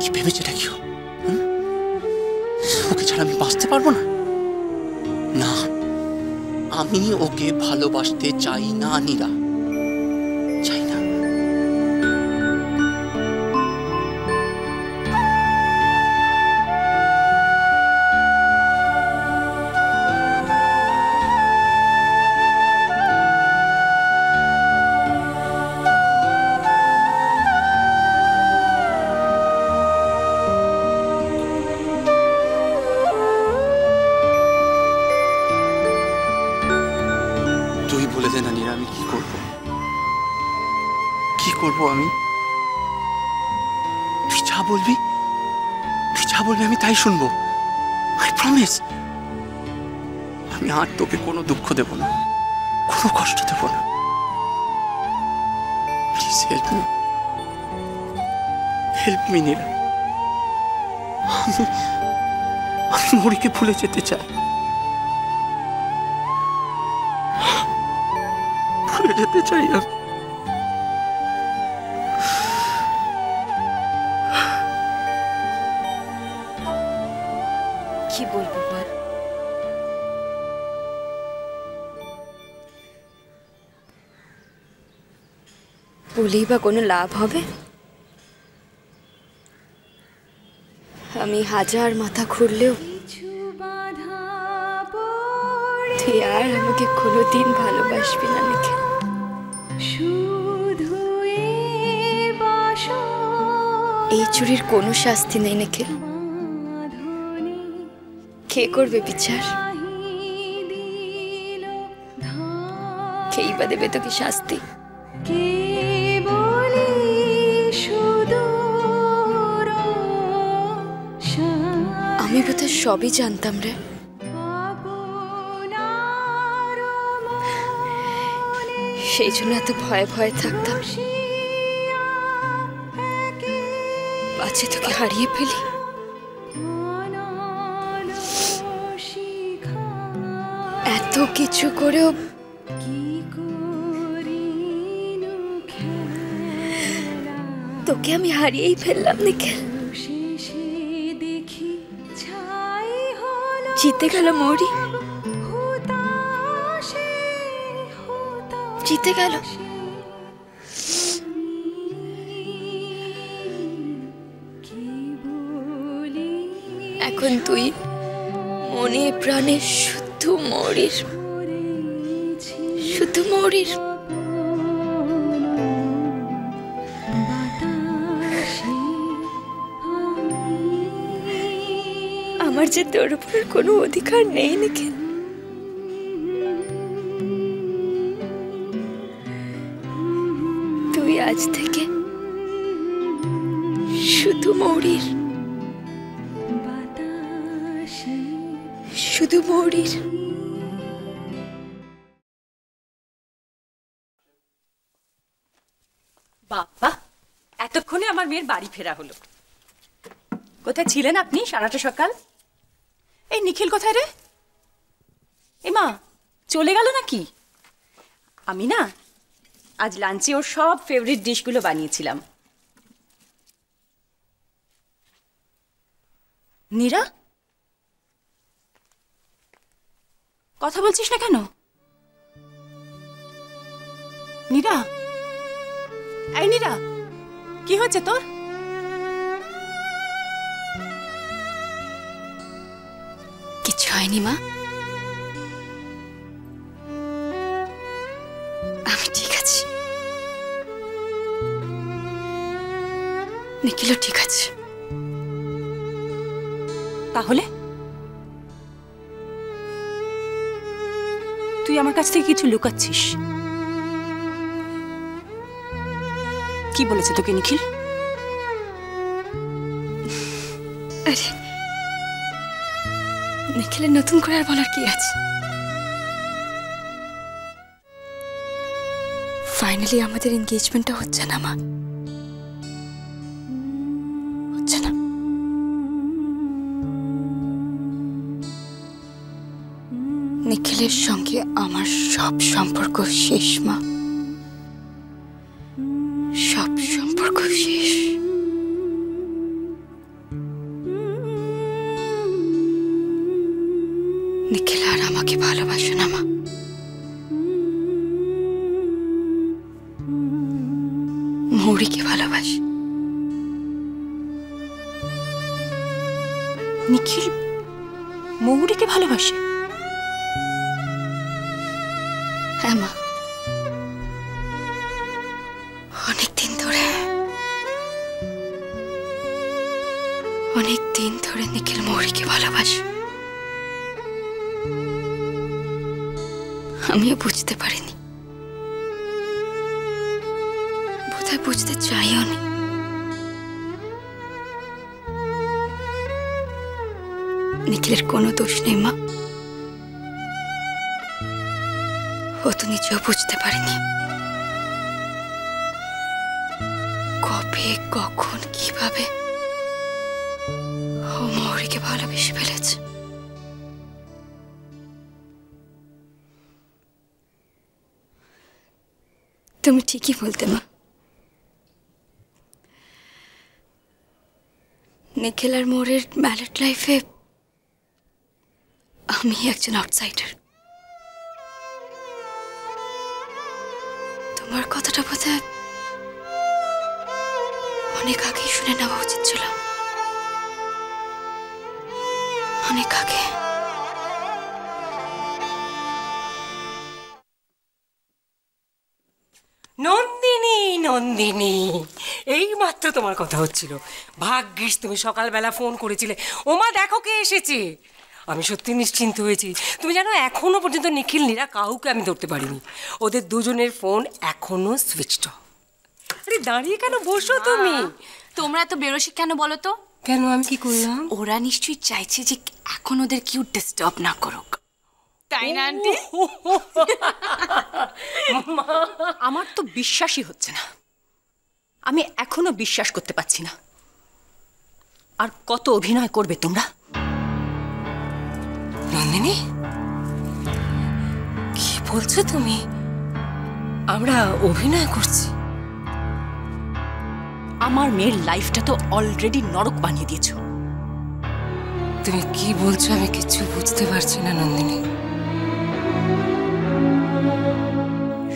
কি ভেবেছে দেখিও ওকে ছাড়া আমি বাঁচতে পারব না? না, আমি ওকে ভালোবাসতে চাই না, নীরা। চাই না। বলবি? তুই যা বলবি, আমি তাই শুনব। আই প্রমিস আমি আর তোকে কোনো দুঃখ দেব না, কোনো কষ্ট দেব না। Please help me help me Neera আমি আমি মরিকে ভুলে যেতে চাই। ভুলে যেতে চাই আমি। বলেই বা কোনো লাভ হবে? আমি হাজার মাথা খুঁড়লেও তুই আর আমাকে কোনোদিন ভালোবাসবি না লিখে এই চুরির কোনো শাস্তি নেই নাকি কে করবে বিচার? কেই বা দেবে তোকে শাস্তি? আমি সবই জানতাম রে। সেই জন্য এত ভয়ে ভয়ে থাকতাম। পাছে তোকে হারিয়ে ফেলি। এত কিছু করেও তোকে আমি হারিয়েই ফেললাম, নিখিল। জিতে গেল মৌরি। জিতে গেল। এখন তুই মনে প্রাণে শুদ্ধ মৌরির শুদ্ধ মৌরির আমার যে তোর উপর কোনো অধিকার নেই নাকি তুই আজ থেকে শুধু মৌরির শুধু মৌরির। বাবা এতক্ষণে আমার মেয়ের বাড়ি ফেরা হলো। কোথায় ছিলেন আপনি সারাটা সকাল? এই নিখিল কোথায় রে? এ মা, চলে গেল নাকি? আমি না, আজ লাঞ্চে ওর সব ফেভারিট ডিশগুলো বানিয়েছিলাম। নীরা? কথা বলছিস না কেন? নীরা? এই নীরা, কি হচ্ছে তোর? কিছু হয়নি মা। আমি ঠিক আছি। নিখিলও ঠিক আছে। তাহলে? তুই আমার কাছ থেকে কিছু লুকাচ্ছিস? কি বলেছে তোকে নিখিল? আরে নিখিলের নতুন করে আর বলার কি আছে? ফাইনালি আমাদের এনগেজমেন্টটা হচ্ছে না, মা। হচ্ছে না। নিখিলের সঙ্গে আমার সব সম্পর্ক শেষ, মা। নিখিল মৌরিকে ভালোবাসে? হ্যাঁ মা। অনেক দিন ধরে। অনেক দিন ধরে নিখিল মৌরিকে ভালোবাসে। আমিও বুঝতে পারিনি। বোধহয় বুঝতে চাইও নি। নিখিলের কোনো দোষ নেই, মা। ও তো নিজেও বুঝতে পারেনি। কবে, কখন, কীভাবে ও মৌরিকে ভালোবেসে ফেলেছে। তুমি ঠিকই বলতে, মা। নিখিল আর মোরের ম্যারিড লাইফে আমি একজন আউটসাইডার তোমার কথাটা বোধহয় অনেক আগেই শুনে নেওয়া উচিত ছিল। অনেক আগে। নন্দিনী নন্দিনী এই মাত্র তোমার কথা হচ্ছিল। ভাগ্যিস তুমি সকালবেলা ফোন করেছিলে। ওমা, দেখো কে এসেছে। আমি সত্যি নিশ্চিন্ত হয়েছি। তুমি জানো এখনও পর্যন্ত নিখিল নীরা কাউকে আমি ধরতে পারিনি। ওদের দুজনের ফোন এখনও সুইচড আরে দাঁড়িয়ে কেন বসো তুমি? তোমরা তো বেরোসি কেন বলো তো? কেন আমি কি করলাম? ওরা নিশ্চয়ই চাইছে যে এখন ওদের কেউ ডিস্টার্ব না করুক। তাই না আন্টি? আমার তো বিশ্বাসই হচ্ছে না। আমি এখনও বিশ্বাস করতে পারছি না। আর কত অভিনয় করবে তোমরা? নন্দিনী? কি বলছো তুমি? আমরা অভিনয় করছি। আমার মেয়ের লাইফটা তো অলরেডি নরক বানিয়ে দিয়েছ। তুমি কি বলছো আমি কিছু বুঝতে পারছি না নন্দিনী।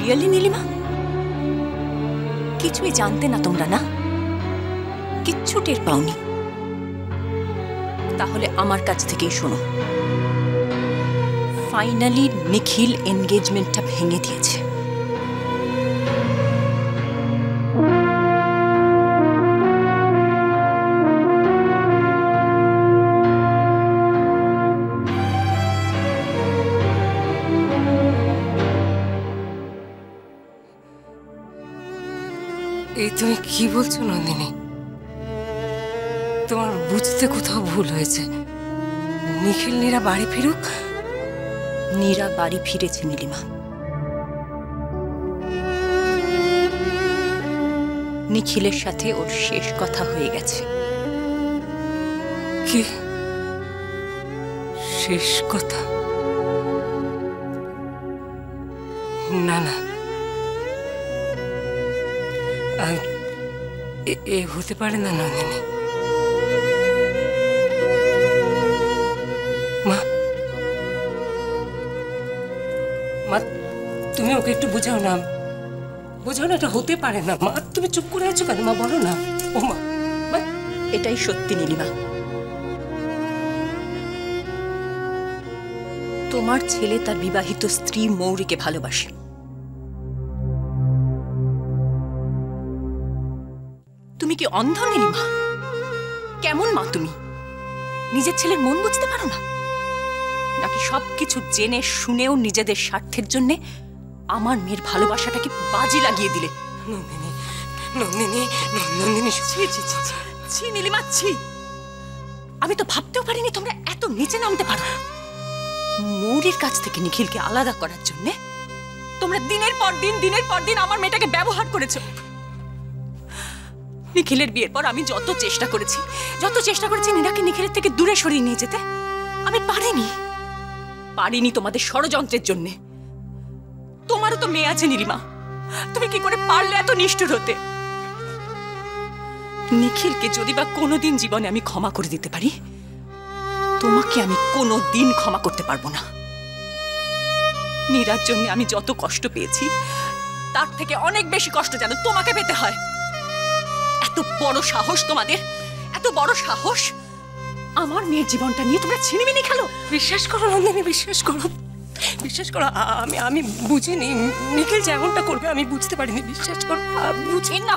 রিয়েলি নীলিমা? কিছুই জানতে না তোমরা না? কিচ্ছু টের পাওনি। তাহলে আমার কাছ থেকেই শোনো। ফাইনালি নিখিল এনগেজমেন্টটা ভেঙে দিয়েছে। এই তুমি কি বলছো, নন্দিনী? তোমার বুঝতে কোথাও ভুল হয়েছে। নিখিল নীরা বাড়ি ফিরুক নীরা বাড়ি ফিরেছে নীলিমা। নিখিলের সাথে ওর শেষ কথা হয়ে গেছে। কি? শেষ কথা? না না। এ হতে পারে না নন্দিনী তুমি ওকে একটু বোঝাও না। বোঝাও না, এটা হতে পারে না। মা, তুমি চুপ করে আছো কেন? মা, বলো না। ও মা মা। এটাই সত্যি নীলিমা। তোমার ছেলে তার বিবাহিত স্ত্রী মৌরিকে ভালোবাসে। তুমি কি অন্ধ নীলিমা? কেমন মা তুমি? নিজের ছেলের মন বুঝতে পারো না? নাকি সবকিছু জেনে, শুনেও নিজেদের স্বার্থের জন্যে আমার মেয়ের ভালোবাসাটাকে বাজি লাগিয়ে দিলে। নন্দিনী নন্দিনী নন্দিনী ছি ছি ছি ছি ছি নীলিমা ছি। আমি তো ভাবতেও পারিনি তোমরা এত নিচে নামতে পারো। মৌরির কাছ থেকে নিখিলকে আলাদা করার জন্য তোমরা দিনের পর দিন দিনের পর দিন আমার মেয়েটাকে ব্যবহার করেছ। নিখিলের বিয়ের পর আমি যত চেষ্টা করেছি যত চেষ্টা করেছি নীরাকে নিখিলের থেকে দূরে সরিয়ে নিয়ে যেতে আমি পারিনি। পারিনি তোমাদের ষড়যন্ত্রের জন্যে। তোমারও তো মেয়ে আছে নীলিমা। তুমি কি করে পারলে এত নিষ্ঠুর হতে? নিখিলকে যদি বা কোনোদিন জীবনে আমি ক্ষমা করে দিতে পারি, তোমাকে আমি কোনো দিন ক্ষমা করতে পারব না। নীরার জন্য আমি যত কষ্ট পেয়েছি, তার থেকে অনেক বেশি কষ্ট যেন তোমাকে পেতে হয়। এত বড় সাহস তোমাদের, এত বড় সাহস। আমার মেয়ের জীবনটা নিয়ে তোমরা ছিনিমিনি খেলো। বিশ্বাস করো নন্দিনী, বিশ্বাস করো। বিশ্বাস করো আমি আমি বুঝিনি। নিখিল যেমনটা করবে, আমি বুঝতে পারিনি, বিশ্বাস করো। বুঝি না।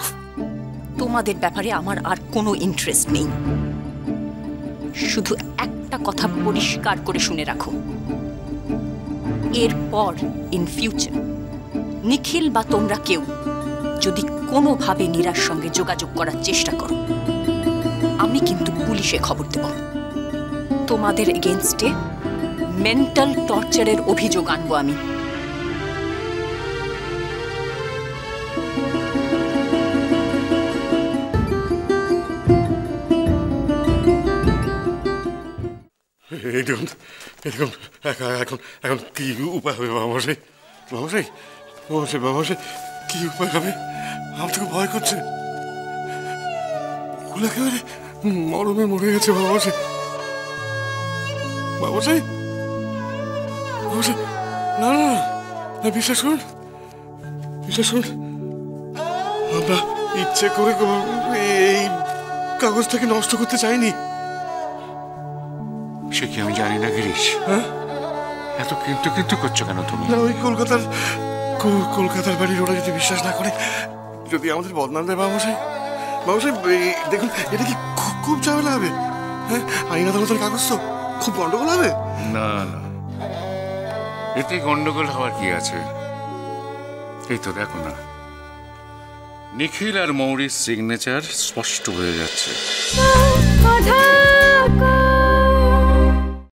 তোমাদের ব্যাপারে আমার আর কোনো ইন্টারেস্ট নেই। শুধু একটা কথা পরিষ্কার করে শুনে রাখো। এরপর ইন ফিউচার নিখিল বা তোমরা কেউ যদি কোনোভাবে নীরার সঙ্গে যোগাযোগ করার চেষ্টা করো, আমি কিন্তু পুলিশে খবর দেব। তোমাদের এগেনস্টে মেন্টাল টর্চারের অভিযোগ আনব আমি। এই দেখুন এখন এখন কি উপায় হবে বাবামশাই বাবামশাই বাবামশাই বাবামশাই কি উপায় হবে? আমার তো ভয় করছে। ওগুলো একেবারে মরমে মরে গেছে বাবামশাই বাবামশাই না না না, না বিশ্বাস করুন। বিশ্বাস করুন। আমরা ইচ্ছে করে কোনো- এই কাগজটাকে নষ্ট করতে চাইনি। সে কি আমি জানি না গিরিশ? এত কিন্তু কিন্তু করছ কেন তুমি? না ওই কলকাতার কলকাতার বাড়ির ওরা যদি বিশ্বাস না করে যদি আমাদের বদনাম দেয় বাবুসাই বাবুসাই দেখুন এটা কি খুব খুব ঝামেলা হবে হ্যাঁ? আইন আদালতের কাগজ তো খুব গন্ডগোল হবে? না না এতে গন্ডগোল হওয়ার কি আছে? এই তো দেখো না। নিখিল আর মৌরির সিগনেচার স্পষ্ট হয়ে যাচ্ছে।